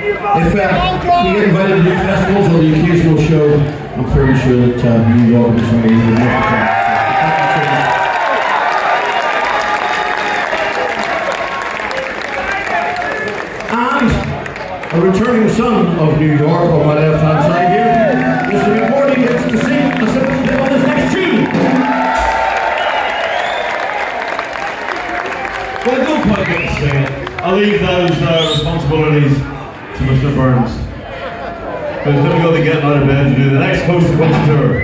If fact, you get invited to festivals or the occasional show, I'm fairly sure that uh, New York is going to be And a returning son of New York on my left hand side here, Mr. McMordie gets to sing a simple bit on his next tune. Well, I don't quite get to sing it. I'll leave those uh, responsibilities to Mr. Burns. It's difficult to get out of bed to do the next to Coast tour.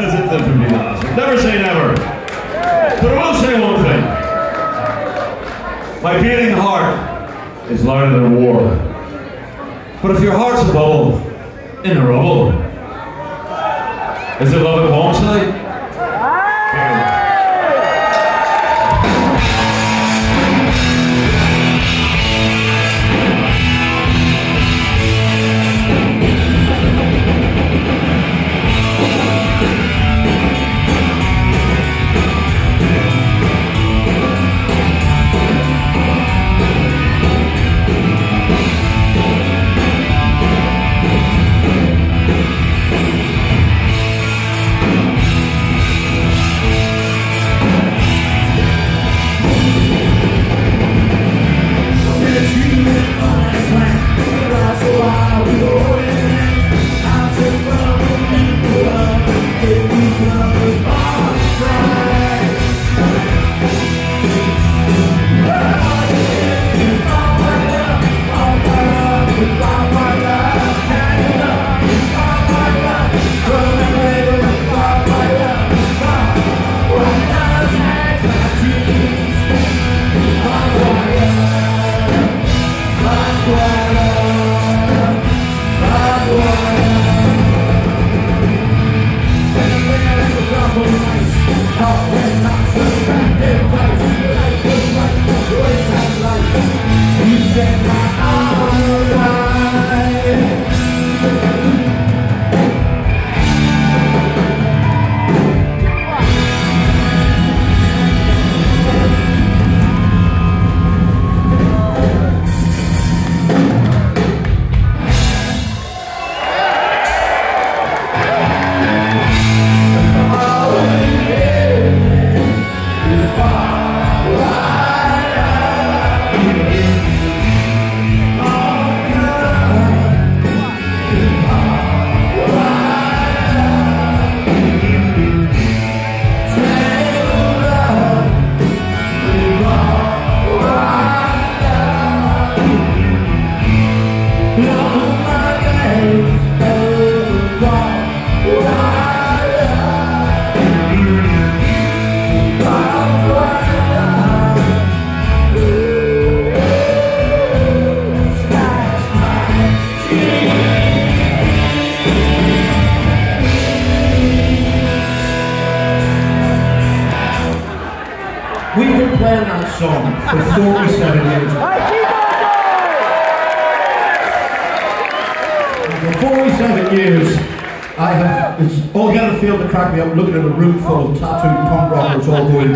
As it did for me last. Never say never. But I will say one thing. My beating heart is louder than war. But if your heart's a bubble in a rubble, is it love at home tonight? Playing that song for 47 years. For 47 years, I have, it's altogether failed to crack me up looking at a room full of tattooed punk rockers all going,